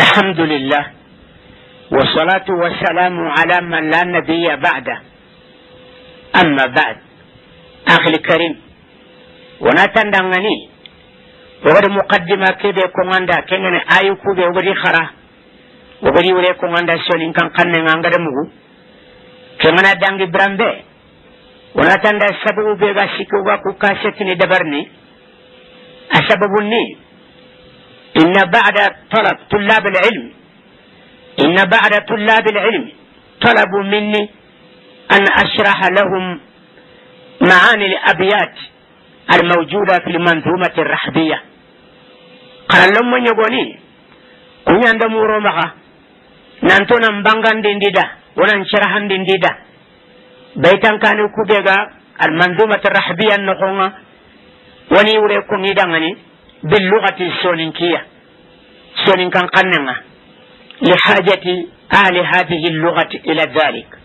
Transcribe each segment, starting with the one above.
الحمد لله والصلاة والسلام على من لا نبي بعده. أما بعد أخي الكريم ونتندغني وغير مقدمة كده كونغاندا كنغن آيو كوبي وغير خرا وغير وري كونغاندا سولين كان قنن غانغدا مغو. كنغنا دانغي برامبي ونتند سبب بيغا سيكوغا كوكاستني دبرني. السبب الني إن بعد طلب طلاب العلم إن بعد طلاب العلم طلبوا مني أن أشرح لهم معاني الأبيات الموجودة في المنظومة الرحبية. قال لهم من يقولي كن عند مغا نانتونا مبانغان دين ديدا ونان شرحان دين ديدا بيتان كانوا كوبيغا المنظومة الرحبية النخونا وني وريكم نيدانغني باللغة السونينكية. سونين قننا لحاجة أهل هذه اللغة إلى ذلك.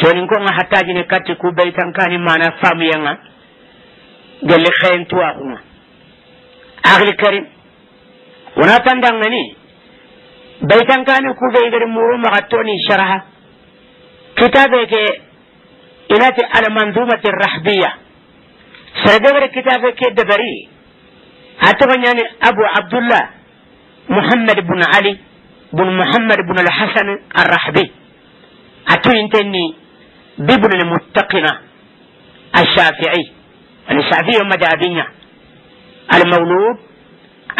سونين حتى جني كاتي كو بيتان كان معنا فاميانا قال لي خين تواهما أغلي كريم. ونا تندغني بيتان كان كو بيغر مورو مغتوني شرها. كتابك إناتي المنظومة الرحبية. سرقبر كتابك دبري. أتغنياني أبو عبد الله محمد بن علي بن محمد بن الحسن الرحبي. أتوينتني بابن المتقنة الشافعي. الشافعي مدابية المولود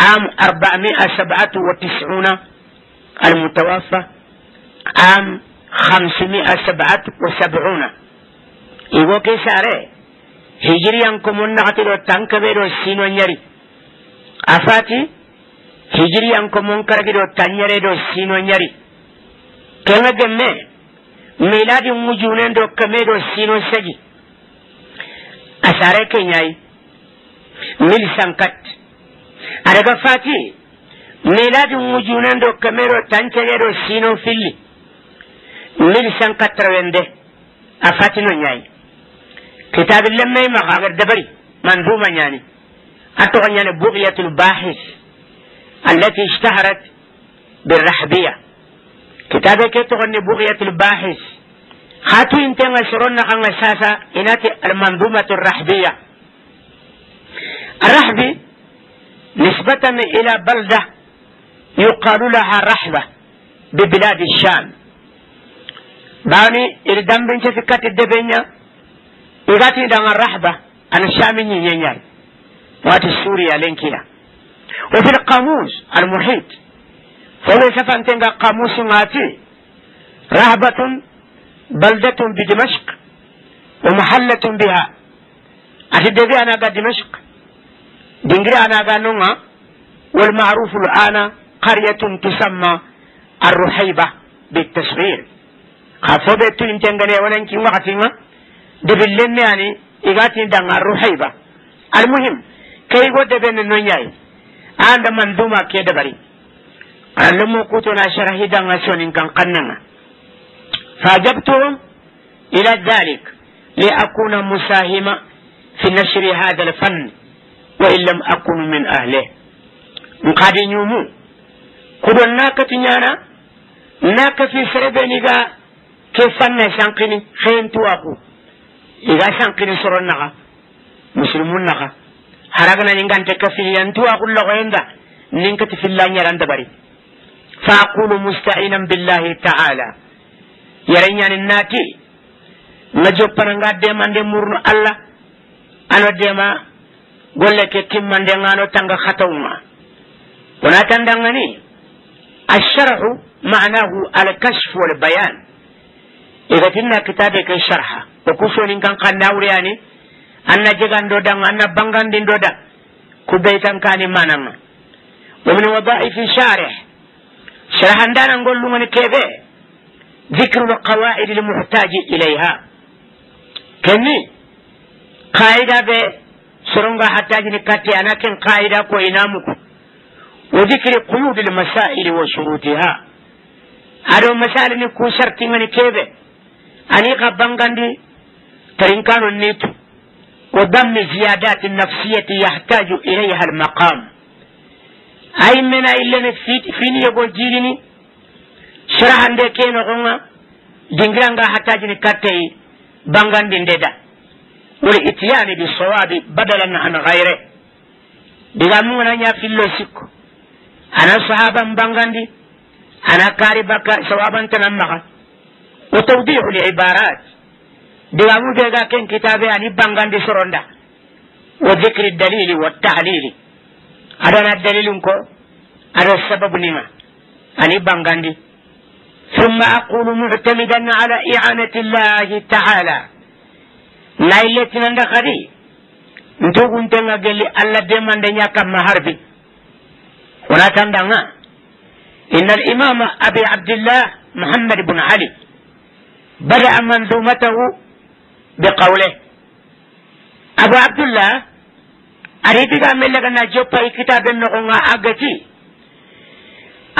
عام 497 المتوفى عام 577 إيغو كيساري. هجريان كمون نغتلو تنكبيرو سينو نيري afaati hijiriyan ko munkara gido tanyare do sino nyari kenga gemme miladi mujunen do kame do sino segi asare kenyai mil sankat adaga fati miladi mujunen do kame do tancere do sino filli mil sankat trawende afati no nyai kitab lemme ma hagar dabari manzuma nyani ñane bugiyatul bahis التي اشتهرت بالرحبية. كتابة تغني بغية الباحث. خاتو انتنا سرنا عن أساسا إناتي المنظومة الرحبية. الرحبي نسبة إلى بلدة يقال لها رحبة ببلاد الشام. باني إردام بنت في كات الدبنيا إغاتي دان الرحبة أنا الشام نينيان. واتي سوريا لينكيا. وفي القاموس المحيط. فهو سفن تنغا قاموس ماتي. رهبة بلدة بدمشق. ومحلة بها. أتدري أنا قد دمشق. دنجري أنا قانونا والمعروف الآن قرية تسمى الرحيبة بالتصغير خافوبة تنتنغني ولنكي وقتنا دبلن يعني إغاتي دان الرحيبة. المهم kai godde ɓene non yayi an da man duma ke dabari allumo kutona sharahidanga sonin kan kannanga. Jabtu ila dalik li akuna musahima fi nashri hada alfann wa in akunu min ahlih nkadi ñumu kuɗon nakati na ka fi sereɓeniga ke fanna sankini xeentuwaku iga shankini soron naxa muslimun naxa haragana ni ngante kafiliyantu akulla goyenda nin kati filla nyaranda bari fa aqulu musta'inan billahi ta'ala yaranyani nati na joppana nga demande murno allah ano dema golle ke timmande ngano tanga khatawma wana tandangani الشرح معناه الكشف والبيان إذا كنا كتابك الشرح وكفون كان قد يعني anna jegando dan anna bangandindo da ku beytankani mananga ومن وظائف الشارح شرحندانا نقول من كيفه ذكر القواعد المحتاج إليها كني قاعدة ب سرنغا حتى نكاتي أنا كن قاعدة كوينامك وذكر قيود المسائل وشروطها هذا مسائل نكو شرطي من كيفه أني قبنغاندي ترين النيتو ودم زيادات النفسية يحتاج إليها المقام. أي من إلا نفسيت فيني يقول جيريني شرح عند كين غنى دينغران غا حتاج نكتي بانغان دين ديدا. والإتيان بالصواب بدلا عن غيره. بغامونا نيا في اللوسك أنا صحابا بانغان أنا كاري بكا صوابا تنمغا وتوضيح العبارات. Ken kitabe ani bangandi soronda wa dhikri dalili wa tahlili adana dalilun ko ada sababu nima ani bangandi ثم أقول معتمدا على إعانة الله تعالى لا إلتنا ندخلي nto guntenga gelli allah demande ñakkamma harbi wona tandanga inna alimama abi abdillah muhammad bnu ali bada manzumatahu biqawle abu abdullah aridiga mellegana joppayi kitabe nogonga agati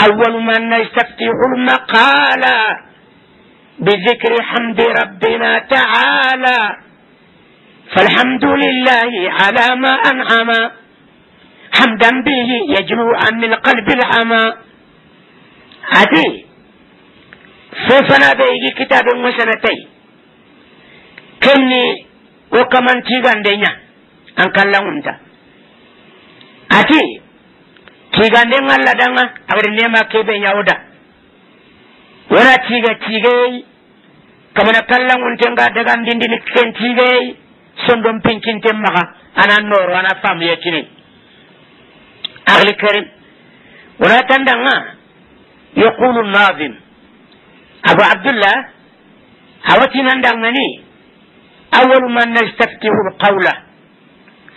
أول من نستفتح المقال بذكر حمد ربنا تعالى فالحمد لله على ما أنعم. حمدا به يجلو عن القلب العمى. هذه فوفنا بيجي كتاب وسنتي kenni ko kamanci gandenya an kallan ati tiganden allah danga agadi nema keɓe yawda wona tiga tigey kamana kallan untenga dagandindini ken tigey sondon pinkinten maga ana noro ana famuye ahli karim wona tandanga yaqulu nadim abu abdullah awatinandangani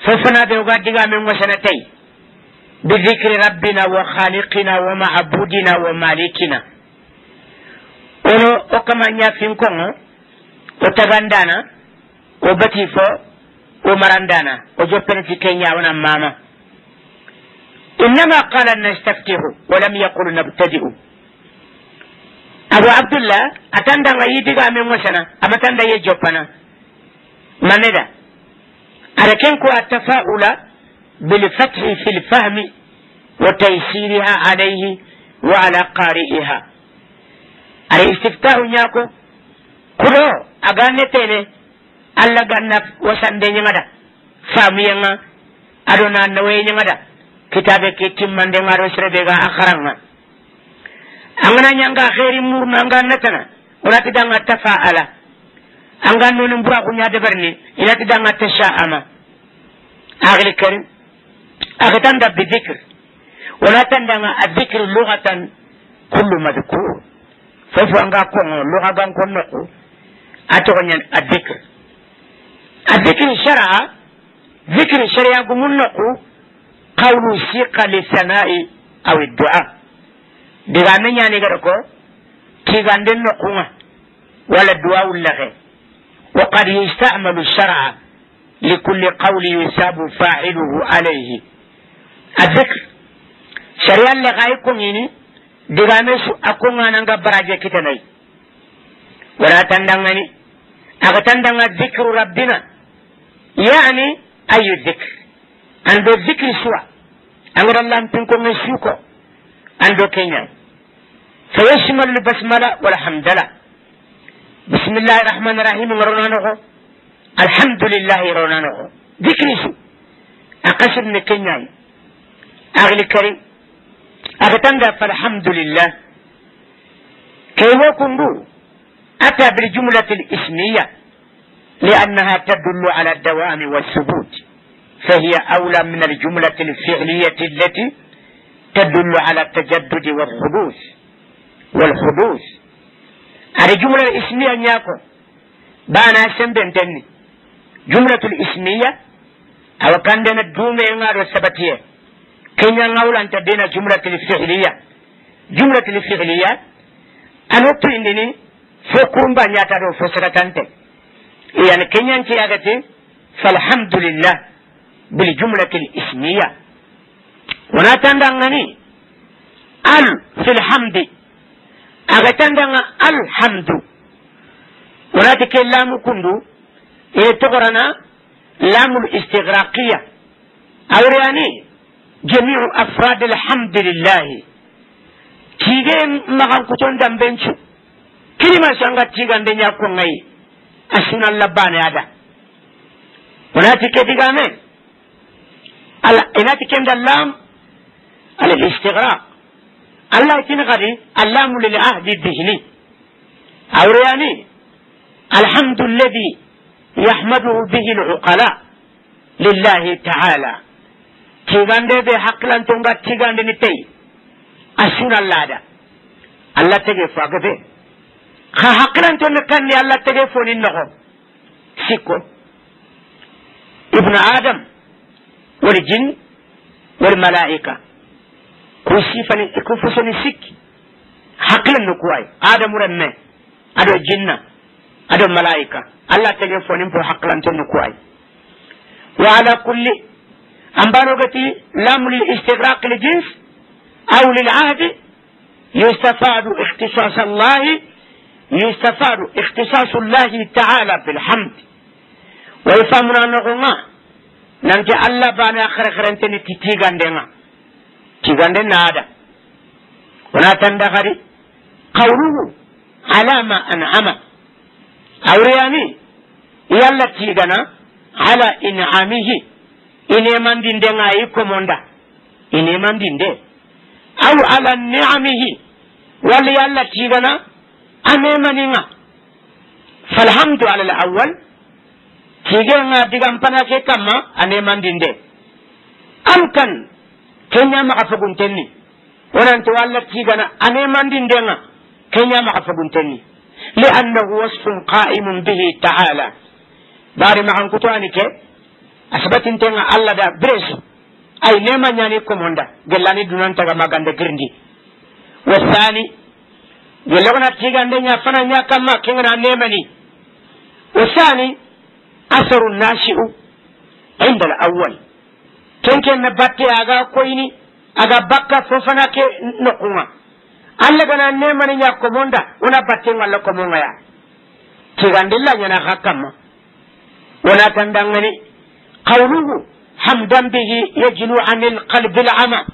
fofana ɓe oga digamen wasanatay bidicri rabbina wa khaliqina wa macbudina wa malikina ono o kama ñafinkongo o tagandana o bati fo o marandana o joppeneti kenya wona mama innama qala nastaftihu walam yaqul nabtadi'u abu abdullah atandanga yidiga men wasana amatanda ye joppana maneda ada ken ko attafa'ula bilfathi fi lfahmi wa taysiriha alayhi wa ala qari'iha ada istiftahu ñako kuɗo aga netene allah ganna wasande ñagada famuyenga aɗona nawaye ñagada kitabe ke timmandenga aɗo sereɓega a haranga angana ñanga xeeri murno anga natana onati danga tafa ala anga noni mbura kuña deɓarni inati danga tasha'ama axili karim axitanda bidicre onatandanga a dicre lugatan kullu madcour fofo anga kongo luga ganko noku a togoñan a dicre الذكر شرع ذكر شرع قمنق قول سيق للثناء أو الدعاء دغانا يعني غرقو كيغان دين نقوما ولا الدعاء اللغي وقد يستعمل الشرع لكل قول يساب فاعله عليه. الذكر. شريعة اللغاية كونيني دغانا سو أكونا نغا براجة كتناي. ولا تندغني أغتندغ ذكر ربنا. يعني أي ذكر عنده ذكر سوى. أمر الله تنكم نسيوكو. عنده كينيا. فيشمل البسملة والحمد لله بسم الله الرحمن الرحيم رونانه الحمد لله رونانه ذكر سوى أقصد من كينيا أغلي كريم. أغتنغ فالحمد لله. كي وكندو أتى بالجملة الإسمية. لأنها تدل على الدوام والثبوت. فهي أولى من الجملة الفعلية التي تدل على التجدد والحدوث. والحدوث. الجملة الاسمية نياكو بانا سنبنتني جملة الاسمية أو كان دينا دومي ينغار السبتية كن ينغول أن تدينا جملة الفعلية جملة الفعلية أنا أقول فوقهم بانياتا فسرتانتك يعني كنيان تياغتي فالحمد لله بالجملة الإسمية وناتندغني ال في الحمد أغتندغ الحمد وناتك اللام كندو إيه تغرنا لام الاستغراقية أو يعني جميع أفراد الحمد لله تيجي مغان كتون دمبنشو كلمة سانغا تيغان دنيا كونغي أسنا اللبان هذا وناتي كتيغامي إناتي كند اللام على الاستغراق الله تنغري الله مولي لأهد الدهني أورياني الحمد الذي يحمده به العقلاء لله تعالى تيغان دي بي حق لأن تنغا تيغان دي نتاي أسون الله دا الله تغيفو أقبه خا حق لأن تنغان دي الله تغيفو ننغو سيكو ابن آدم والجن والملائكة no kuway adamu remme aɗo jinna. Aɗo malaika. Allah tege fonin po hakkilanton no kuway wa ala kulli أمبانوغتي لام للاستغراق للجنس أو للعهد يستفاد اختصاص الله يستفاد اختصاص الله تعالى بالحمد ويفهمنا نغنى نانتي الله بانا آخر خرنتني تيغان دينا تيغان دينا هذا ولا تندغري قوله على ما أنعم أورياني يلا تيغانا على إنعامه inemandinde nga yi komonda inemandinde aw ala ni'amihi walla yalla tigana amemaninga falhamdu ala alawwal tigenga digam pana ke kamma anemandinde am kan kenya maka faguntenni wonanto walla tigana anemandindenga kenya maka faguntenni لأنه وصف قائم به تعالى باري معن كتواني ke asabatintenga allah da bresu ay nema ñani komonda gellani dunantaga magande girndi wasani gelle gona tigande ña fana ña kamma kengana nemani wasani asaru nasi'u inda al awwal kenkeen batte aga koyni aga bakka fofana ke nokunga alla gana ne mani nya komonda una batte ngalla komonga ya. Tigandilla nyana hakamma wana tandangani qawluhu hamdan bihi yajlu anil qalbi al'ama.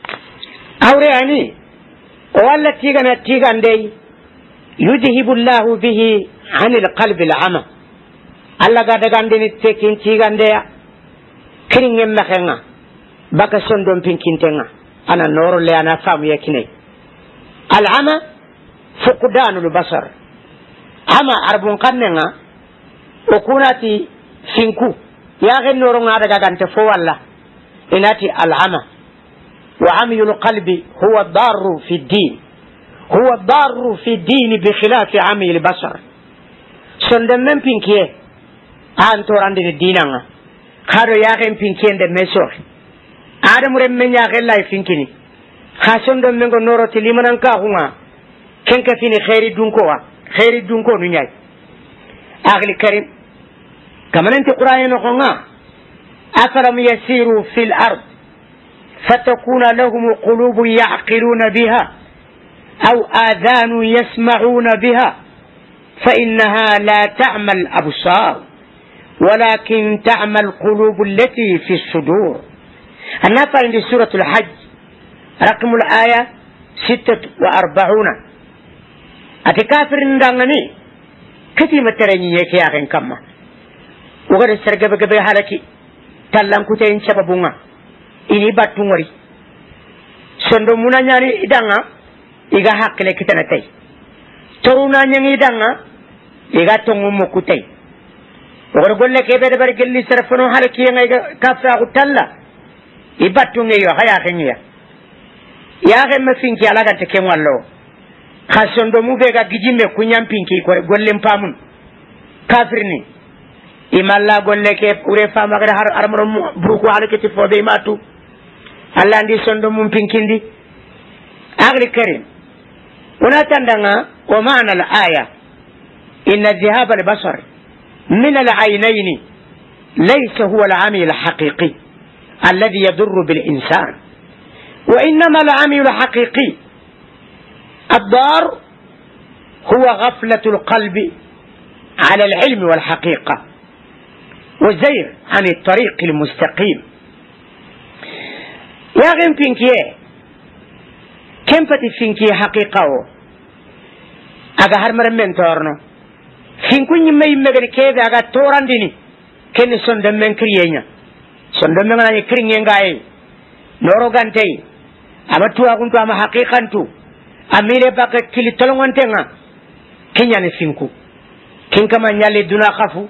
Awre ani walla tigana tigandei yudhibu llahu bihi anil qalbi al'ama. Alla ga dagandini tekin tigandeya kiringen maxenga baka son don pinkintenga ana norole ana famu ya kinai. Al'ama fuqdanul basar. Ama arbun kannenga okunati finku yaxen noronga daga gante fo walla. Inati al'ama wa amyul qalbi huwa darru fi din. Huwa darru fi dini bikhilafi amyul basar. Sonden men pinkiye an de dinanga. Kado yaxen pinkiyen de mesori من يا غين لا يفينكني خاسون دم من نورو تليمنا كاهونا كن كفيني خير دونكوا خير دونكو نياي أغلي كريم كما انت قرآن نقونا أفلم يسيروا في الأرض فتكون لهم قلوب يعقلون بها أو آذان يسمعون بها فإنها لا تعمى الأبصار ولكن تعمى القلوب التي في الصدور النفر عند سورة الحج رقم الآية ستة وأربعون أتكافر ندغني كتيمة ترني يا أخي كما wogada sergebe gebe halaki tallankutayin cababunga ini battungori sondo muna ñani idanga iga hakkile kitana tay toruna ñangi idanga iga tongu mukku tay wogada golle kebe dabari gelli serfono halakiyenga iga kafaku talla i battunge yo ha yaxeñiya yaxemme finki alaganta ken wallo xa sondo mu be ga gijimme kuñampinki kore gollen pamun kafirni imalla golle ke ɓure famagada har armano buruku halaketi foɓe ima tu allah andi sondo mum pinkindi agri karim wona tandanga wa mana al aya inna dhihaba albasar min العينين ليس هو العمي الحقيقي الذي يضر بالإنسان. وإنما العمل الحقيقي الضار هو غفلة القلب على العلم والحقيقة. وزير عن الطريق المستقيم. يا غيم فينكي كم فتي حقيقة أغا هر مرمين تورنا فينكو نمي مغن كيف أغا توران ديني كن سندم من كريينا kriyeña sonde men ganañi kriŋengaye norogantey ama tuwaguntu ama haqiqantu amire baka kili tolongontenga keñani finku kin kama ñalli duna xafu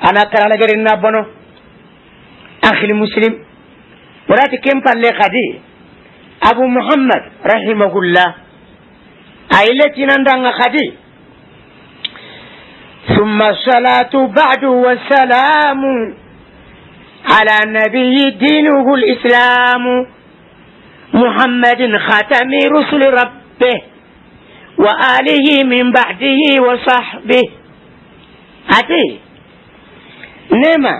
ana karalagarinna bono akhil muslim قال قدي أبو محمد رحمه الله أيلتي نندان قدي ثم الصلاة بعد والسلام على نبي دينه الإسلام محمد خاتم رسل ربه وآله من بعده وصحبه أتي نعمة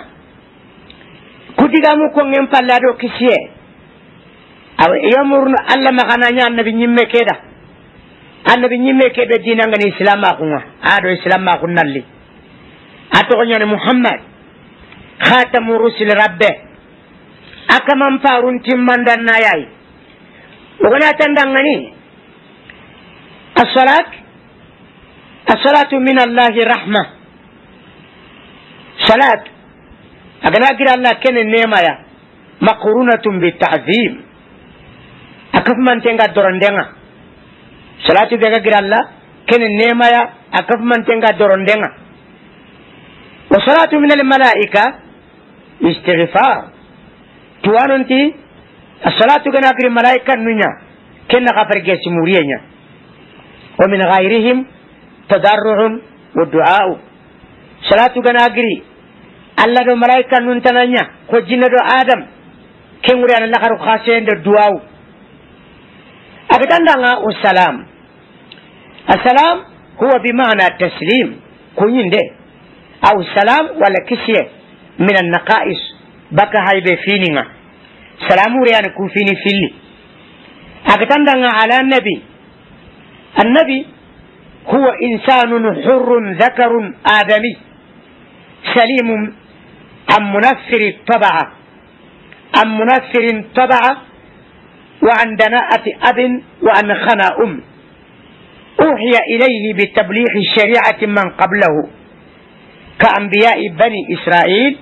kudigamu kongen pallado kisiye awa yamurno allah magananya annabi ñimme keda annabi ñimme keɓe dinangani islam makunga aɗo islam makun nalli a togoñani muhammad خاتم رسل ربه. أكمن فارون تمن دان ناياي. وغنى تندان غني الصلاة الصلاة من الله رحمة. صلاة. أغنى أقرى الله كن النيمة يا. مقرونة بالتعظيم. أكفمن تنغى دورندنغى صلاة دقى أقرى الله كن النيمة يا. أكفمن تنغى دورندنغى وصلاة من الملائكة استغفار توانو انتي؟ الصلاة كان أكبر ملايكا نونيا. كنا غفر جيس مورينيا ومن غيرهم تضرع ودعاء صلاة كان أكبر الله دو ملايكا نونتنانيا. خجين دو آدم. كن مريان الله خارو خاسين دو دعاء. أكتان دانا السلام السلام هو بمعنى التسليم كنين دي. أو السلام ولا كسية. من النقائص. بكا هاي بفينينا سلام ريان كوفيني فيلي أكتن دعنا على النبي. النبي هو إنسان حر ذكر آدمي. سليم عن منفر الطبع عن منفر طبع وعن دناءة أب وعن خنا أم. أوحي إليه بتبليغ الشريعة من قبله. كأنبياء بني إسرائيل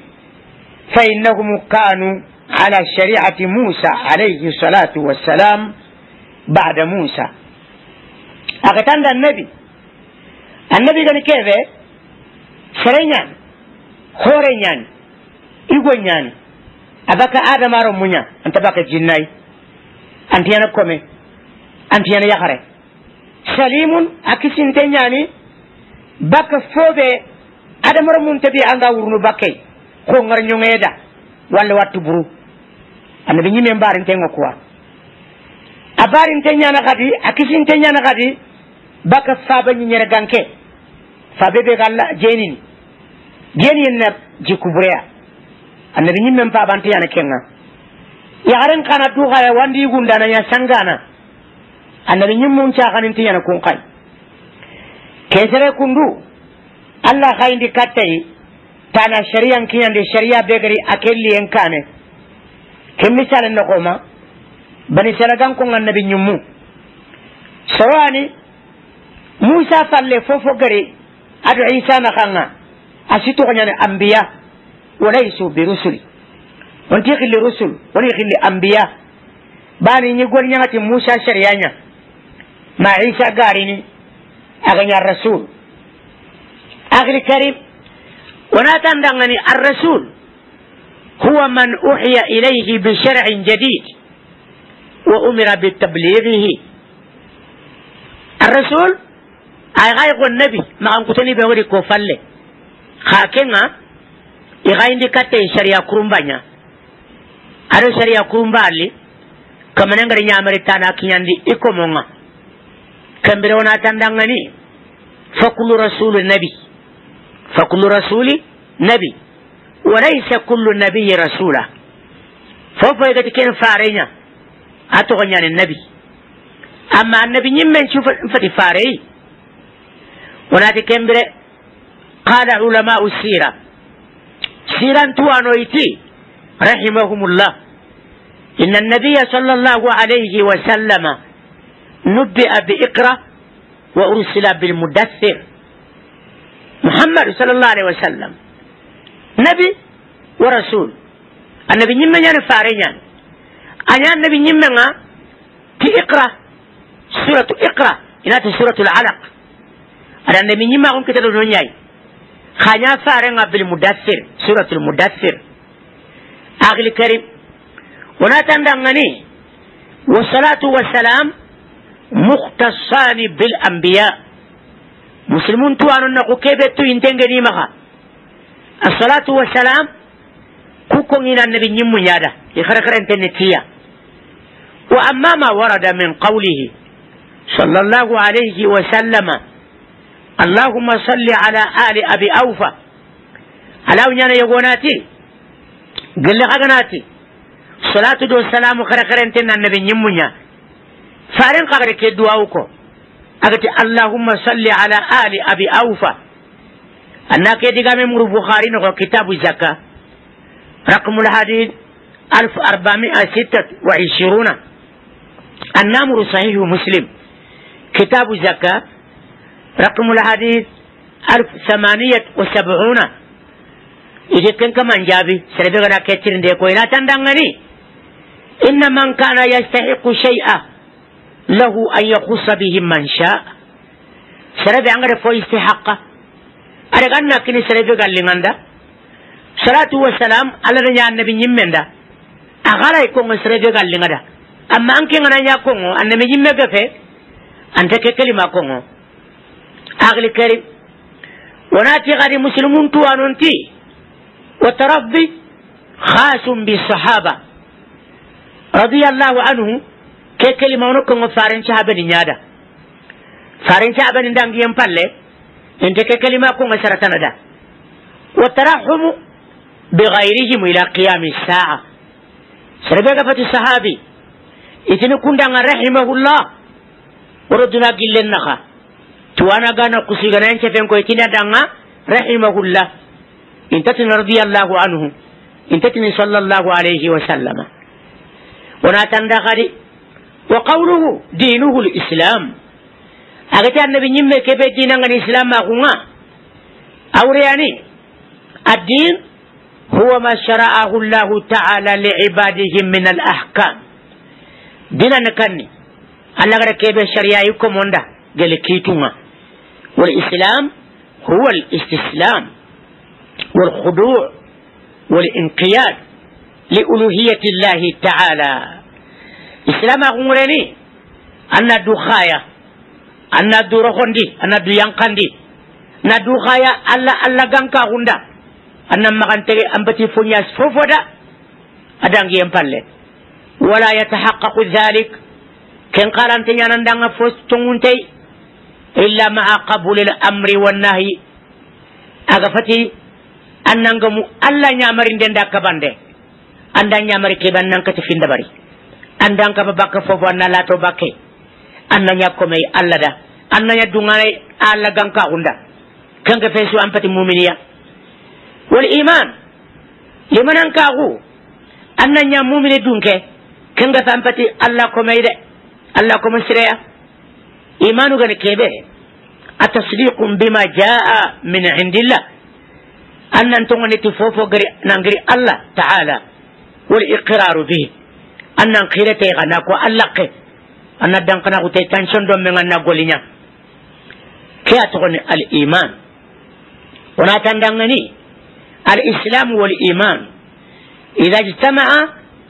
فإنهم كانوا على شريعة موسى عليه الصلاة والسلام بعد موسى. أغتند النبي. النبي قال كيف؟ سرينيان خورينيان igo ñaani abaka adamaro muña anta baka jinnayi anti yana kome anti yana yakare salimun a kisinte ñaani ada mar mun tabi anga wurnu bakai. Ko ngar nyu ngeda walla wattu buru annabi nyime mbarin tengo kuwa abarin tenya na gadi akisin tenya na gadi baka saba nyi nyere ganke sabe be galla jenin jenin na jikubreya annabi nyime mpa bante yana ya aran kana du kaya wandi gundana ya sangana annabi nyimun cha kanin tenya na kun kai kesere kundu. allah hayndi kattayi tana sharia da sharia begari a kelliyen kane Kin misalin na koma bani saragan kon annabi ñummu sowani musa falle fofo gari aɗo isa nakanga a sitoxoñani ambiya walaysu bi rusuli. Wonti xilli rusul woni xilli ambiya. Bani ñi gol ñangati musa sharia nya, ma isa garini ganyar rasul. أخي الكريم ونأتن دعني الرسول هو من أُحيى إليه بشرع جديد وأمر بتبليغه. الرسول أي النبي ما أن كتني بعوري كفلة خاكنا إغاي إندكاتي شريعة كرمبانيا أرو شريعة كرمبالي كما نعري نعمري تانا كياندي إكومونا. كم بروناتن دعني فكل رسول النبي. فكل رسول نبي. وليس كل نبي رسولا. فوفا يقتكين فارينا؟ أتغني عن النبي. أما النبي يمن شوف فتي فاري. ونادي قال علماء السيرة. سيرا توانويتي رحمهم الله. إن النبي صلى الله عليه وسلم نبئ بإقرأ وأرسل بالمدثر. محمد صلى الله عليه وسلم. نبي ورسول. النبي نيما يعني فارين أنا النبي نيما في إقرأ. سورة إقرأ. إنها سورة العلق. أنا النبي نيما هم كتير دنياي خانيا فارين بالمدثر. سورة المدثر. أغلي كريم. وناتندغني والصلاة والسلام مختصان بالأنبياء. مسلمون توانو نقو كيبتو ينتنغني مخا الصلاة والسلام كوكو إلى النبي نمو يادا. يخرخر انتنتيا وأما ما ورد من قوله صلى الله عليه وسلم اللهم صل على آل أبي أوفى. على ونيانا يقوناتي قل لغناتي صلاة دو السلام خرخر انتنا النبي نمو فارن قبر كي دعاوكو أغتي اللهم صل على آل أبي أوفى أنا كي دقام مر بخاري نقول كتاب الزكاة. رقم الحديث ألف أربعمائة ستة وعشرون. النامر صحيح مسلم. كتاب الزكاة. رقم الحديث ألف ثمانية وسبعون. إذا كان كمان جابي سربنا كتير ديكو تندغني إن من كان يستحق شيئا له أن يخص به من شاء. سرد عنغر فو استحقه أرغان ناكني سرد قال لغندا صلاة والسلام على رجاء النبي نمين دا. أغالا يكون سرد قال لغندا أما أنك أنا يكون النبي نمين غفه أنت كلمة كون. أغلي كريم. وناتي غادي مسلمون توانونتي وتربي خاص بالصحابة. رضي الله عنه ke kelima wono kongo farenci habeni ñaada farenci habeni ndangiyen palle ente ke kelima kongo saratana da watarahumu bigayrihim ila qiyami saa serebe gafati sahabi itini kundanga rahimahullah woro duna gillen naha tuwana gana kusiganayen cefen ko itini adanga rahimahullah intatini radiallahu anhu intatini sallallahu alayhi wa sallama wona tanda kadi وقوله دينه الإسلام. أغتى النبي نمي كيف دين الإسلام ما أورياني. الدين هو ما شرعه الله تعالى لعباده من الأحكام. دين نكني الله غير كيف الشريعة يكم وندا؟ قال كيتوما والإسلام هو الاستسلام. والخضوع والانقياد لألوهية الله تعالى. Du roxondi anna du yankandi na du xaya alla alla gankaxunda anna maxantege an bati foñas fofoda adangiyen palle wala yataxaqaqu dhalik ken qarante ñanandanga fo tonguntey illa maa qabuli l amri wannahyi aga fati annangamu alla ñamarinde nda kabande anda ñamari keɓe annankati findabari andan kama bakka fofo anna lato bakke anna ñakkomey allah da anna ña dunganay allah ganka hunda kanke fesu an pati muminiya wal iman limanan kaku anna ña mumini dunke kenga fa an pati allah komey de allah koma sireya imanu gani atasdiqum bima jaa min indillah annan togoniti fofo gari nangiri allah taala wal iqraru bihi annan khirete kana ko allaqe anna dan kana ko te tension do men anna golinya ke atoni al iman wana tandangani al islam wal iman idha ijtama'a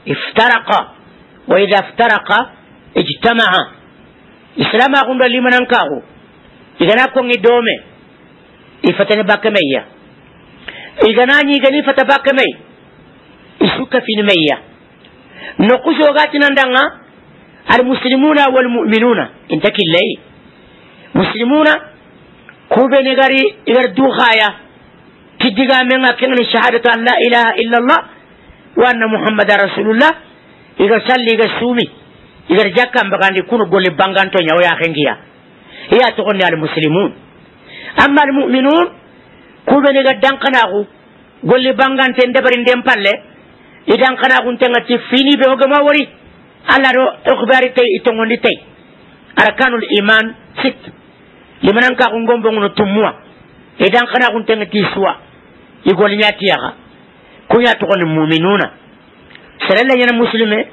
iftaraqa wa idha iftaraqa ijtama'a islam a kundo limanan kahu igana ko ngi dome ifatani bakameya igana ni gani fata bakamay isuka fini meya نقصو غاتنا ندعنا المسلمون والمؤمنون انت كلي مسلمون كوبي نغاري إغر دوخايا تدقى من كن شهادة أن لا إله إلا الله وأن محمد رسول الله إغر سلي إغر سومي إغر جاكا بغان يكونوا قولي بانغان تونيا ويا خنجيا هي تغني المسلمون أما المؤمنون كوبي نغر دانقناغو قولي بانغان تندبرين دين بالي idan kana guntengati fini be hogama wari alla ɗo ihbari tay i togondi tay arkanul iman sit limanan ka kun gombogono tummuwa idan kana guntengati suwa i golñatiyaha kuña togoni muminuna serella ñana muslime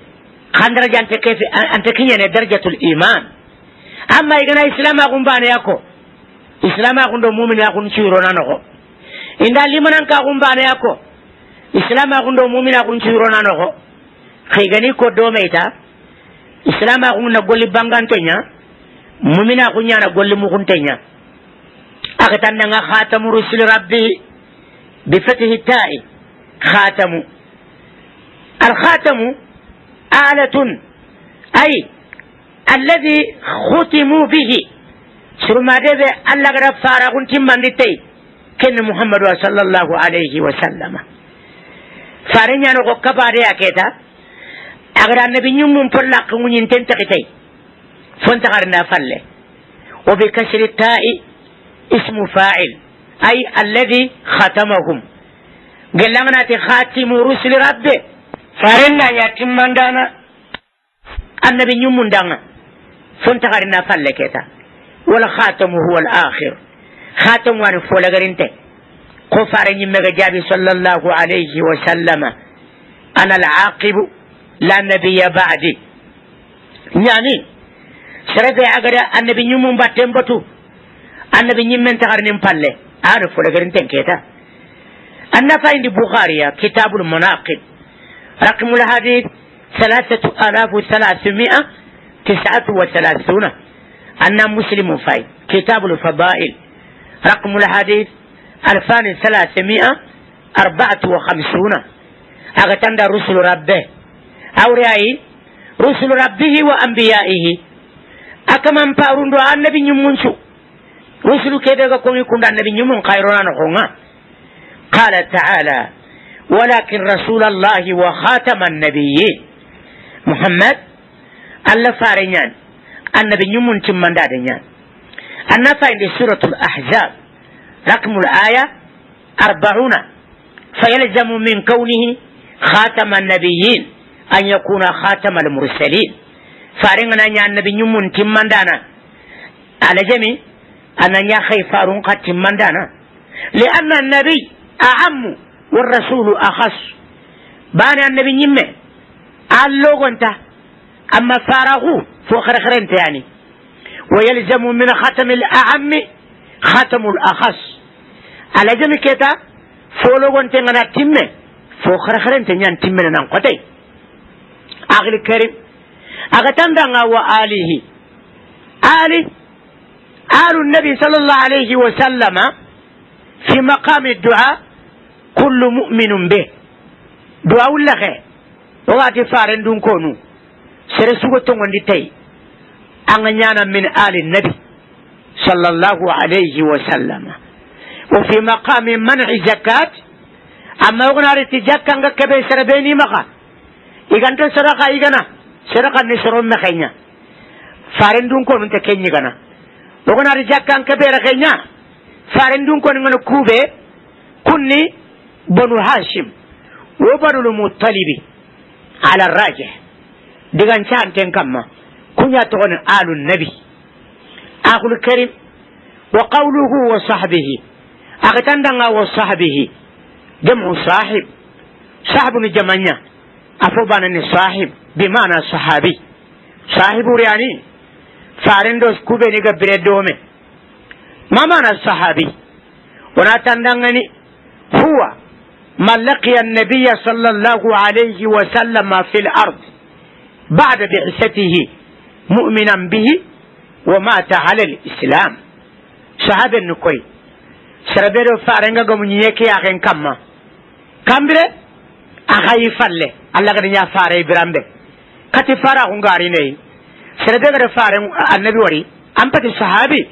han daraja ante kefe ante kiñane darajatul iman amma igana islama kun baneya ko islama kun ɗo mumina kun cuirona nogo inda limanan ka kun baneya ko اسلام اغندو مومنا كون شيرونا نوخو خيغاني كو دوميتا اسلام اغندو غولي بانغان تينيا مومنا كون نيانا غولي موخون تينيا اكتان نغا خاتم رسول ربي بفتح التاء خاتم الخاتم آلة أي الذي ختموا به سرما ديبي الله غرب فارغون تيمان كن محمد صلى الله عليه وسلم fare ñano ko kabade a keta agara annabi ñummum pollak ŋuñin ten taxitay fon taxarna falle kasri ta'i ismu fa'il ay alladi khatamahum gellanganati khatimu rusuli rabbe farenna ya timmandana annabi ñummundanga fon taxarina falle keta wala khatamu huwa al akhir khatamu wani folagarin كفر ني مغا صلى الله عليه وسلم. أنا العاقب لا نبي بعدي. يعني شرف اگر النبي ني مون باتم باتو النبي ني من تخار ني مبال عارف ولا غير تنكيتا ان فايند بخاري كتاب المناقب. رقم الحديث ثلاثة آلاف وثلاثمائة تسعة وثلاثون. أن مسلم في كتاب الفضائل. رقم الحديث ألفان ثلاثمائة أربعة وخمسون. أغتند رسل ربه. أو رأي رسل ربه وأنبيائه. أكمن بارون دعا النبي نمونسو رسل كذا كون يكون النبي نمون خيرنا نخونا قال تعالى ولكن رسول الله وخاتم النبيين محمد. الله فارنيان. النبي نمون تمن دادنيان أنا فاين سورة الأحزاب. رقم الآية أربعون. فيلزم من كونه خاتم النبيين أن يكون خاتم المرسلين. فارغنا نيا النبي نمون تمان دانا على جميع أن نيا خيفارون قد تمان دانا لأن النبي أعم والرسول أخص. بان النبي نمي اللوغ انت أما فارغو فوق رخرنت يعني ويلزم من ختم الأعم ختم الأخص. Ala jami keta fologonte ngana timme fo kharakharen te nyan timme nan qotay agli karim aga tandanga wa alihi. Ali آل النبي صلى الله عليه وسلم في مقام الدعاء كل مؤمن به دعاء الله وغاتي فارن دون كونو سرسوغو تونغون دي تاي من آل النبي صلى الله عليه وسلم وفي مقام منع زكاة. أما يغنى رتي زكاة كبه سربيني مقا إذا سرقا إيغانا. سرقا نسرون مخينا فارن دون كون انت كيني غانا يغنى رتي زكاة كبه رخينا فارن دون كون انت كوبه كني بنو هاشم. وبنو المطلب. على الراجح. دغان شان تنكما كنيا تغن آل النبي. آخر الكريم. وقوله وصحبه. أغتندنا وصحبه جمع صاحب صاحب جمعنا أفوبان صاحب بمعنى صحابي صاحب يعني فارندوس كوبي نيغا بريدومي ما معنى الصحابي وناتندنني هو من لقي النبي صلى الله عليه وسلم في الأرض بعد بعثته مؤمنا به ومات على الإسلام صحابي النكوي serabeɗo farengagomo ñeekeyaken kamma kambire akayi falle. Allah gada ña fare biranɓe kati fara kungarineyi serebe gada fare annabi wari. An sahabi.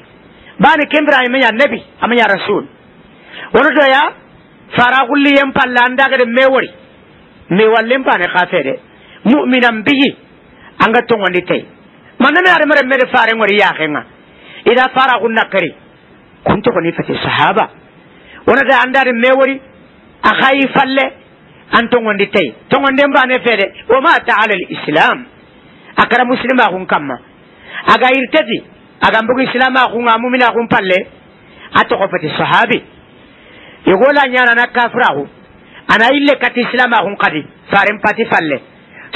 Bani kembira amaña annabi amaña rasul. Wonotoya fara kulliyen palle anda gada me wari. Me wallen pane ka muminan biyi anga togondi tey maname aremere mede faren wari yakenga ida fara kun nakkari kunto ko ni fati sahaba wonata andade mewori a hayi falle an tongondi tay tongonden bane fede wa mata ala lislam akara muslima kun kamma aga irteti aga mbugu islama kun a mumina kun palle a togo fati sahabi igola ñanana kafiraku ana ille kati islama kun kadi faren pati falle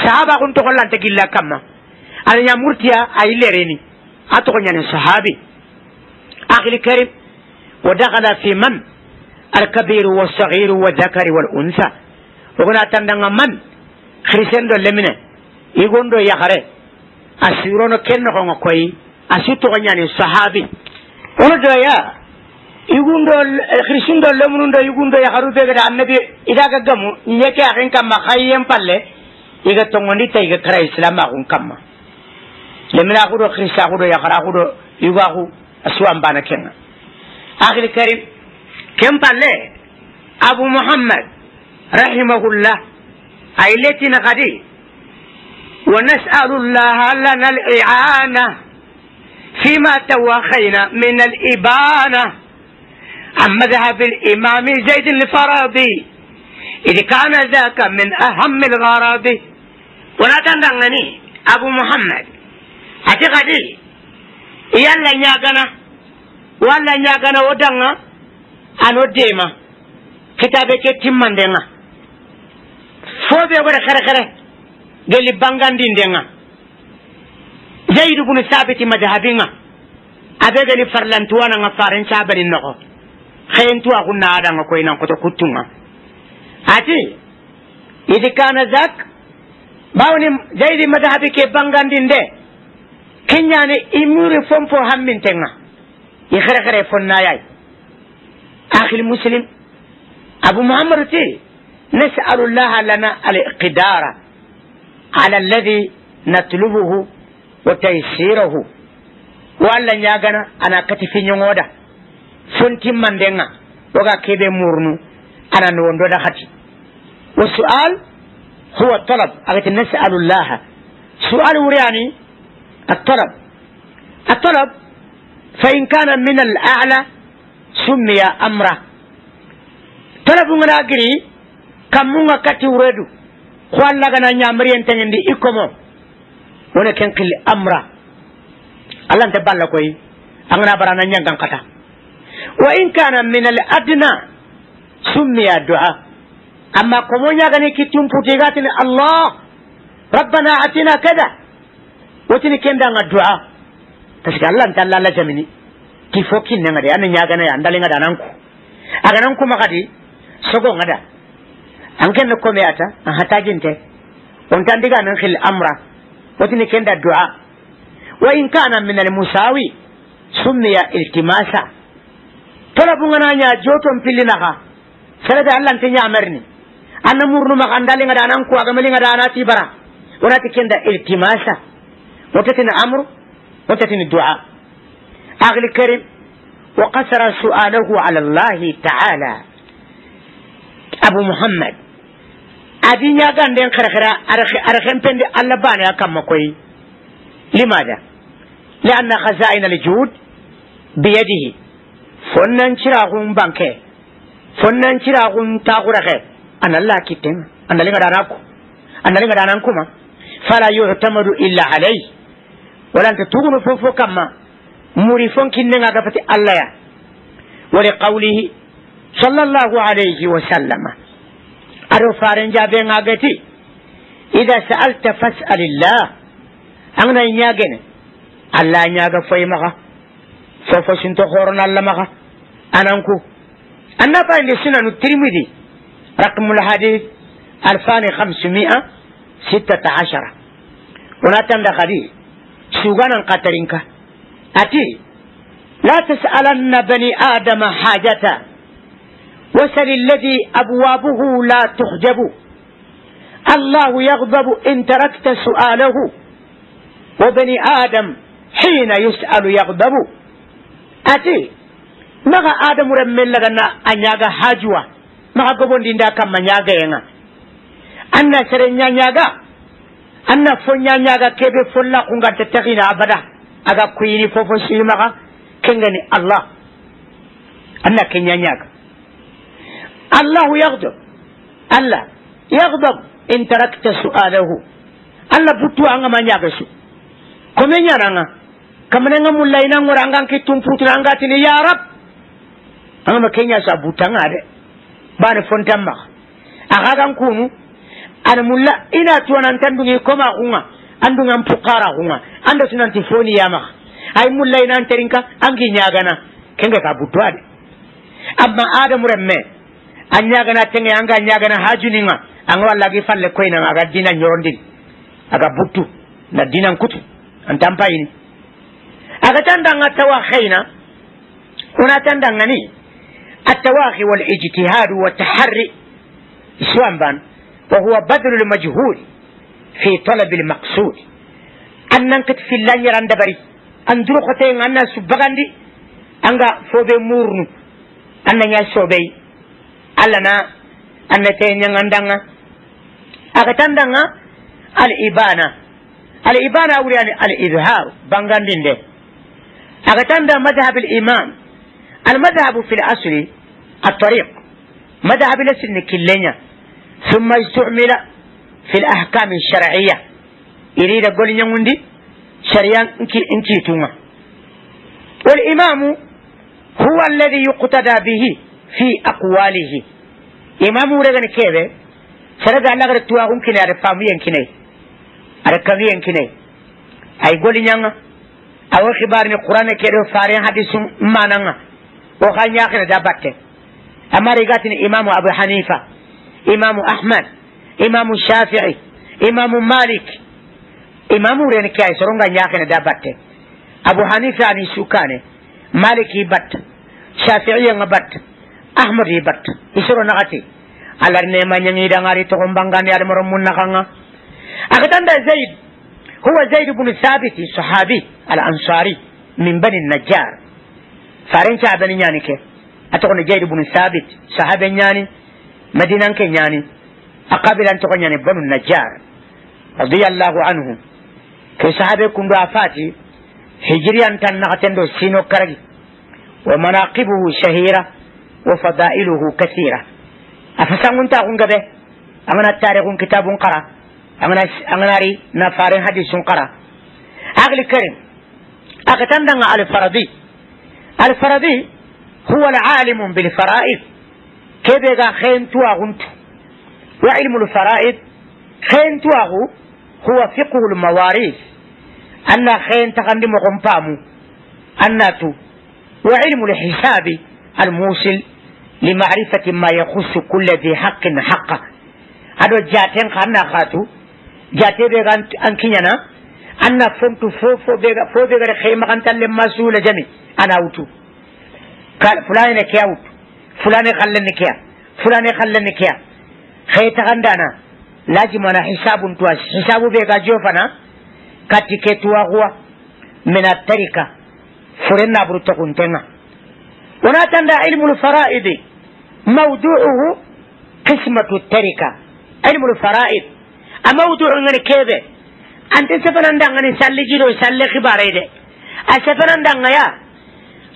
sahaba kun togollante gilla kamma ana ñamurtiya a illereni a togo ñanin sahabi akhil karim ودخل في من؟ الكبير والصغير والذكر والأنثى. وقنا تندنا من؟ خريسين دو لمنة. يقول دو يخره أسيرون كن نخون كوي. أسيتو غنياني صحابي. ونجو يا. يقول دو خريسين دو لمنون دو يقول دو يخرو بيغدا النبي. إذا كغمو نيكي أخين كما خيين بالله إذا تنغني تيغ كرا إسلام أخون كما. لمن أخو دو خريسا أخو دو يخرا أخو دو يغاخو أسوان بانا كنا آخر الكريم. كم بالله أبو محمد رحمه الله. أيلتنا غدي ونسأل الله لنا الإعانة فيما توخينا من الإبانة. عن مذهب الإمام زيد الفرابي إذ كان ذاك من أهم الغرض ولا تندغني أبو محمد. أتغدي يلا walla ñagana wo danga ano deema kitabe ke timmandenga. Fo ɓe goɗa xere xere geli bangandindenga zeydu bunu sabiti madhabinga. Aɓe geli farlantuwananga faren cabanin noxo xeentuwa xunna aɗanga koy nan koto kuttunga ati idi kana zak bawni zeydi madhabi ke bangandin de keñani imuri fompo hammintenga. Xere fonnayay akhil muslim abu muhammadu ti nasalu llaha lana aliqdara على الذي نطلبه وتيسيره. وألا نياغنا أنا كتفي نيوغودا. فنتي من دينا وغا كيبي مورنو أنا نوندو دخاتي. والسؤال هو الطلب أغت نسأل الله. سؤال ورياني الطلب. الطلب فإن كان من الأعلى سمي أمره طلب من أجري كم من كتي وردو ko allah gana ñamariyen teŋendi ikkomo wona ken qilli amra allah nte balla koy angana barana ñangan kata wa in kana min al adna summiya du'a amma komo ñagani kittum putigatini allah rabbana tashi Allah dan Allah jamini ki fokin ne ngade anan yaga ne andale ngada nanku aga nanku makadi sogo ngada anken ne ko meata an hataji nte on tan diga nan khil amra wati kenda du'a wa in kana min al musawi sunniya iltimasa. Talabu ngana nya joton pillina ha. Sala da Allah tan ya marni anan murnu makandale ngada nanku aga melinga da anati bara wati kenda iltimasa. Wati ne amru متتن الدعاء؟ أغل الكريم وقصر سؤاله على الله تعالى. أبو محمد أدين يا غان دين خرخرا أرخم بند الله باني أكام مكوي. لماذا؟ لأن خزائن الجود بيده. فنن شراغون بانكي فنن شراغون تاغرخي. أن الله كتن أن لنغرانكو أن لنغرانكو ما. فلا يعتمد إلا عليه. ولانت تغن فوفو كما موري كننغا نغا فتي الله ولقوله صلى الله عليه وسلم. أرو فارنجا جابين آغتي إذا سألت فاسأل الله. أنا نياغن. الله نياغ فايمغا فوفو سنتو خورنا الله مغا. أنانكو. أنا فاين لسنة نترمذي. رقم الحديث الفاني خمسمائة ستة عشر. ونتندخلي وناتن دخلي سوغانا قترينك أتي لا تسألن بني آدم حاجة وسل الذي أبوابه لا تحجب الله يغضب إن تركت سؤاله وبني آدم حين يسأل يغضب أتي نغا آدم رمال لغنا أن يغا حاجوة نغا قبون دين دا كما نياغا ينا أن سرين نياغا anna fonñañaga keɓe folla kunganta tahina abada. Aga kuyini fofo simaxa kengani allah. Anna ke ñañaga allahu yagdob allah yagdob in tarakta su'alahu. Allah buttu angama ñaga su. Kome ñananga kamananga mullayinangora angan ke tumputina angatini ya rab. Angama ke ñasa buttanga de ba ne fontan maxa axagan kunu ana mulla ina tuwana ntandungi koma kunga andunga mpukara kunga anda sunanti foni yama ay mulla ina anterinka angi nyagana kenga ka butu ade amma adamu remme anyagana tenge anga nyagana hajuninga anga walla gi falle koyna aga dina nyorondi aga buttu na dinan kutu antan payini aga tandanga tawakhina una tandangani التواخي والاجتهاد والتحري سوامبان وهو بذل المجهود في طلب المقصود. أن ننكت في الله يران دبري أن درو خطين أن سبغاندي أنغا فوبي مورنو. أن نيا سوبي ألنا أن تين ينغندanga أغتندanga الإبانة. الإبانة أولي يعني الإظهار بانغاندين ده أغتند مذهب الإمام المذهب في الأصل الطريق. مذهب لسن كلنا ثم استعمل في الأحكام الشرعية. يريد أقول ينوندي شريان انكي انكي توما. والإمام هو الذي يقتدى به في أقواله. إمام ورغن كيف سرد الله غير تواغم كنا رفامي ينكني أركبي ينكني أي قول ينغ أو خبارني قرآن كيرو فارين حديث ما نغ وخان ياخر دابته أما رغاتني إمام أبو حنيفة. إمام أحمد إمام الشافعي إمام مالك إمام رين كاي سرونغا ياخر دابته أبو حنيفة أني سوكاني مالك يبت شافعي يبت أحمد يبت يسرو نغتي alar nema ñangiida ngari togon bangani ada moro mun nakanga akatanda zaid huwa zaid bnu thabit sahabi al ansari min bani najjar faren cabani ñani ke a togono zaid bnu thabit sahabe ñani madinanke ñani a qabilan togo ñani banu najjar radiallahu anhu ke sahabe kundu a fati hijriyan tan nakaten do sino karagi wa manaqibuhu shahira wa fadailuhu kathira afasangunta kun gabe angana tarikhun kitabun qara angana anganari na farin hadisun qara agli karim akatandanga al khayntu agu huwa fiqhu al mawarith anna khayn takandi mo kompamu annatu wa ilmu al hisabi al musil لمعرفة ما يخص كل ذي حق حقه هذا جاتين خانا خاتو جاتي بيغا أنكينا أنا فهمت فو فو بيغا فو بيغا خيمة أنت اللي مسؤول جميع أنا أوتو قال فلان كيا أوت فلان خلني كيا فلان خلني كيا خي تغندانا لازم أنا حساب تواس حساب بيغا جوفنا كاتيكتوا هو من التركة. فرنا برو تكونتنا وناتن علم الفرائض. موضوعه قسمة التركة. علم الفرائض. أموضوع من كيبه. أنت سفنان دعنا سالي جيرو. سالي خباري ده. أسفنان دعنا يا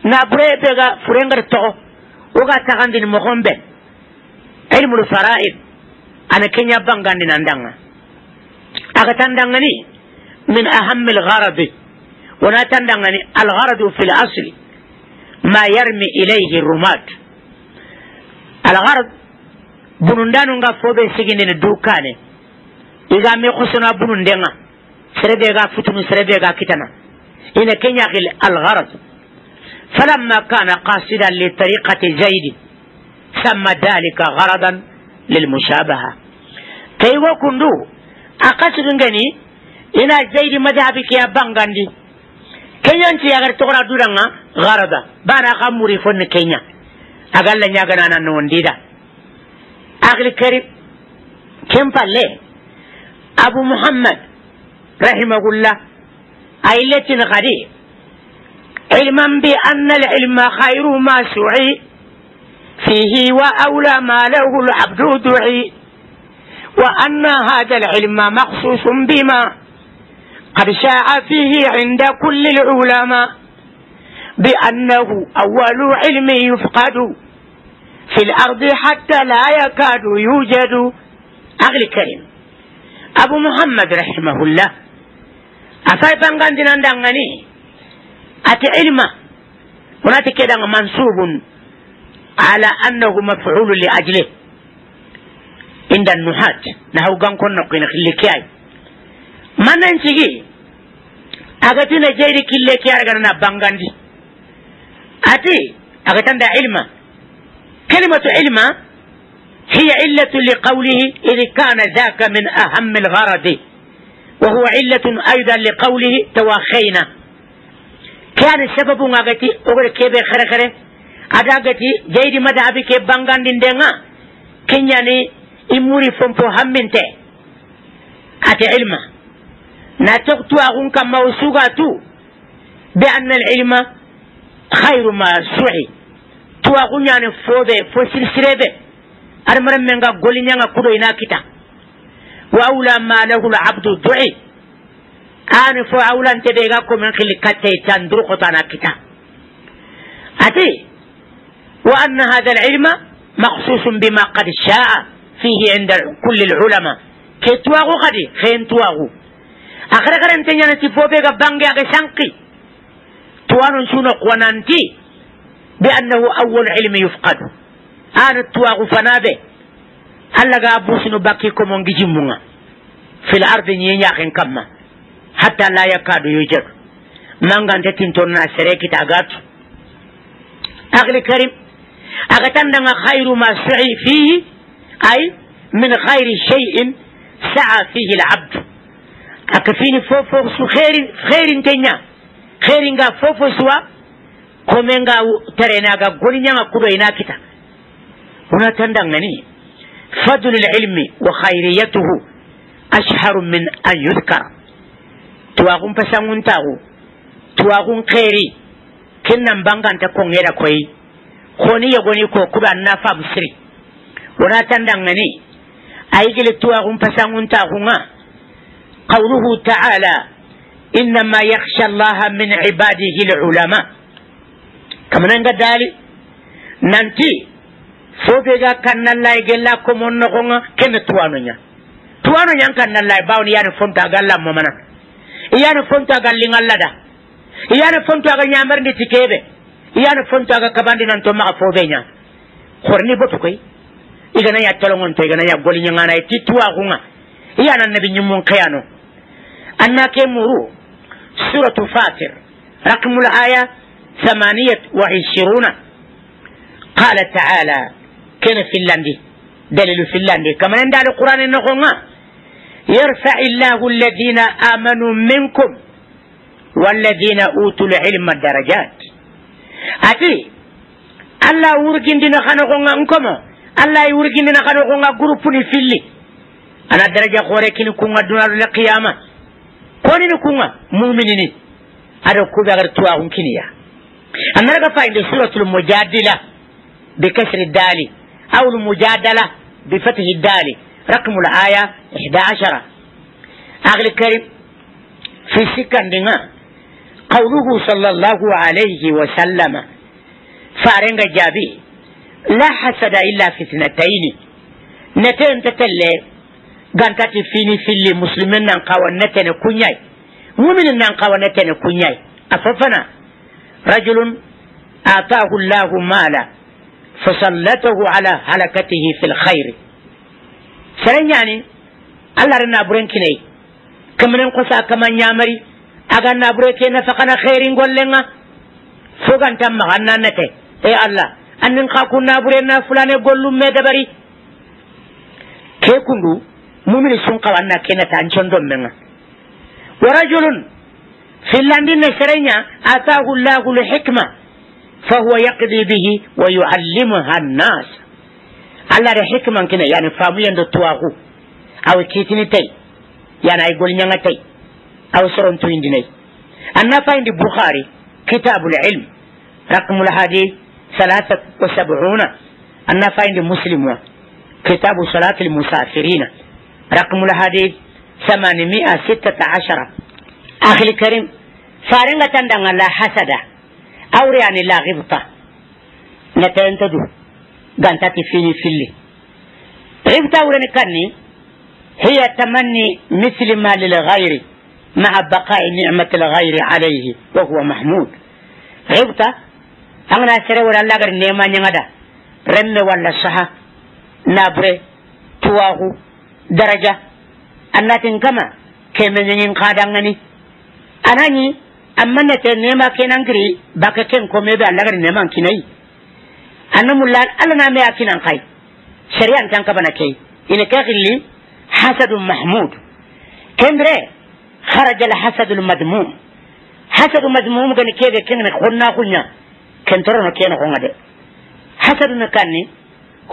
نابري بيغا فرنغر تو وغا تغاندين مغنبه علم الفرائض أنا كنيا بانغاندين عندنا أغتان دعاني من أهم الغرض وناتن دعاني الغرض في الأصل ما يرمي إليه الرماد الغرض bunundanu nga fo be sigindini dukane. Iga me khusuna bunundenga. Serebe ga futunu serebe ga kitana. Ina kenya khil الغرض فلما كان قاصدا لطريقة زيد سمى ذلك غرضا للمشابهة. كي وكن دو أقصد إن زيد مذهب كي أبان كي ينتي أغر تغرى دورنا غرضا بانا غموري فن كينا. أغل لن يغنى نون ديدا أغل كريم كم فالي؟ أبو محمد رحمه الله أي لتن علما بأن العلم خير ما سعي. فيه وأولى ما له العبد دعي. وأن هذا العلم مخصوص بما قد شاع فيه عند كل العلماء. بأنه أول علم يفقد في الأرض حتى لا يكاد يوجد. أغلي كريم أبو محمد رحمه الله. أفاي بانغان دينان أتي علما. وناتي كده منصوب على أنه مفعول لأجله. عند النحاة. نهو غان كون نقين خلكي ما ننتجي أغتنا جيري كلي كي أرغنا بانغان دي أتي أغتنا علما. كلمة علما هي علة لقوله إذ كان ذاك من أهم الغرض. وهو علة أيضا لقوله تواخينا كان السبب غاغتي أقول كيف خرخره أداغتي جيد مذهبي كيف بانغان دندنا كنياني إموري فمفو همنته أتي علما ناتقتو أغن كما وسوغاتو بأن العلم خير ما سعي تو أغن يعني فوبي فوسير سريبي أرمرم من قولي نيانا كدو إنا كتا وأولى ما له العبد الدعي أنا فو أولى أنت بيغاكو من خلي كتي تندرق تانا كتا أتي وأن هذا العلم مخصوص بما قد شاء فيه عند كل العلماء كي تواغو غدي خين تواغو أخرى خرى أنت نيانا تفو بيغا بانجي أغي سانقي توانو سونو قوانانتي بأنه أول علم يفقد أنا تواغو فنابه alla ga businu bakki ko mon gijimmunga. Fil ardi nyi nyaken kamma حتى لا يكاد يوجد. من عند تنتون نسرك تعاقد أغلى كريم. أقتن دع خير ما سعي فيه أي من خير شيء سعى فيه العبد. أكفيني فوق فوق سو خير خير تنيا. خير إنك فوق فوق سوا كم إنك ترينا إنك غولينا ما كرو إنا كيتا هنا تندعني فضل العلم وخيريته أشهر من أن يذكر. tuwaxun tuwa kun xeeri kin nan banganta konŋeda koyi xoni yogoni ko kuɓe an na faamu wana wona tandanŋani ayi gele tuwaxun pasanŋuntaxunŋa qawluhu taala innama yakhsha allah min ibadihi lulama. Kamananga daali nanti so be ga kannallayi gella ko mon no ko nga? Kenetuwa no nya. Noxonŋa kene tuwanoña tuwanoñan kannallayi bawni yani fonta galla mo manan manan yani fonta galli ngallada yani fonta ga nyamar ni tikebe yani fonta ga kabandi nan to ma fobe nya khorni botu koy igana ya tolongon to igana ya goli nya ngana ti tuwa gonga yana nabi nyumon kayano anna ke muru suratu fatir رقم الآية ثمانية وعشرون قال تعالى كان في اللندي دليل في اللندي كما عند القرآن النقوة يرفع الله الذين آمنوا منكم والذين أوتوا العلم درجات أتي الله ورجين دينا خانقونا نكما الله يورجين دينا خانقونا جروبني في اللي أنا درجة خوركين كونا دون القيامة. كوني نكونا مؤمنين. هذا كوبا غير تواهم كنيا أنا رجع فاين سورة المجادلة بكسر الدال أو المجادلة بفتح الدال. رقم الآية 11 أغلى الكريم في سكن قوله صلى الله عليه وسلم فارنغ جابي لا حسد إلا في اثنتين. نتين تتلي غانتاتي فيني في اللي مسلمين ننقاوى نتين كنياي. مؤمن ننقاوى نتين كنياي. أففنا رجل آتاه الله مالا فسلته على هلكته في الخير سرين يعني الله رنا برين كني كمن قصا كما نيامري أغا نابري كي نفقنا خير نقول لنا فوقان تم غنا نتي اي الله أن نخاكو نابري نا فلان يقول لهم دبري كي كندو مؤمن سنقا وانا كينا تانشون دون منا ورجل في اللندن سرين آتاه الله الحكمة فهو يقضي به ويعلمها الناس الله ده حكمة كنا يعني فاميا دو تواغو أو كيتني تي يعني يقول نيانا تي أو سرون توين ديني أنا فاين البخاري كتاب العلم رقم الحديث ثلاثة وسبعون أنا فاين مسلم كتاب صلاة المسافرين رقم الحديث ثمانمائة ستة عشر أخي الكريم فارنغة تندن الله حسده أوري يعني لا غبطة نتين تدو gantati fini fili. Rifta wurani kanni hiya tamanni misli ma lilghayri maa baqai nicmati ghairi alayhi wa huwa mahmud. Rifta wala Allah gar neman nema ada renne wala saha nabre tuahu daraja annatin kama kemeñañin kadangani anani amma nete nema kenankiri baka ken ko mebe allagar neman kinai. Kinai annamulla Allah na me akinan kai shari'an tan ka bana kai ina ka gilli حسد محمود. كمري خرج الحسد المذموم. حسد مذموم كان كيف كان خنا خنا كان ترى كان خنا حسد نكاني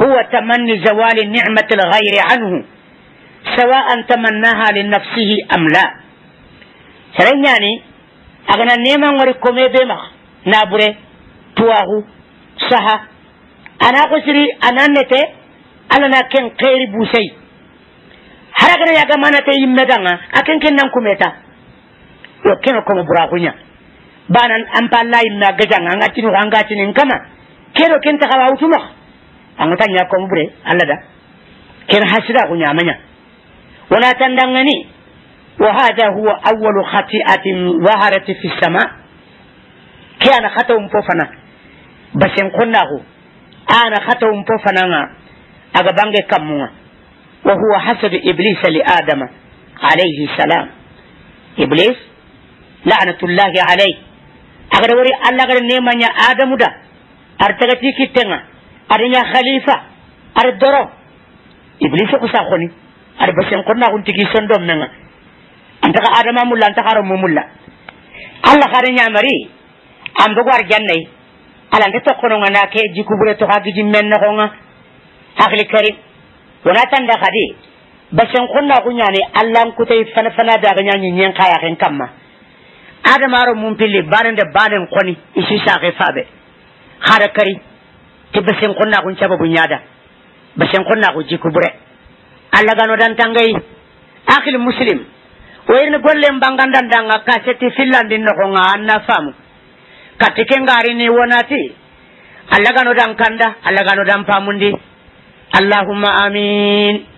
هو تمني زوال نعمة الغير عنه. سواء تمناها لنفسه أم لا. سرنياني أغنى نيما وريكم بما نابري تواهو سها أنا ana kusiri anannete alana ken kairi busai haragana yaga manate yimme ganga aken kin nan kumeta yo ken ko mu mo burakunya banan ampa lai na gajanga ranga hangatinu kama kero ken ta kawa utuma an ta nya ko bure mbre alada ken hasira kunya manya wala tandangani wa hada huwa awwalu khati'atin zaharat fi sama kiana khatum fofana basen kunnahu ana khatawum fofana aga bange kamunga وهو حسد إبليس لآدم عليه السلام إبليس لعنة الله عليه أغرى وري الله أغرى نيما يا آدم دا أرتغتي كتنا أرنيا خليفة أردرو إبليس قصاخوني أربسين قرنا كنت كي سندوم نغا أنتك آدم مولا أنتك آدم مولا الله خارن مري أم بغوار جنة ala nte tokkono nga ke jikubure to hagi jimmen no nga. Hakli karim. Wona tanda kadi basen kunna kunyani allah kutai fana fana da ga nyanyi nyen kaya ken kamma. Adamaro mum pilli banen de banen koni isi sake fabe. Hada kari ti basen kunna kun chaba bunyada basen kunna ku jikubure. Allah gano dan tangai akil muslim. Wayirni golle mbangandan danga kaseti fillandin no nga anna famu. katike ngarini wonati allagano dan kanda allagano dan pamundi. Allahumma amin.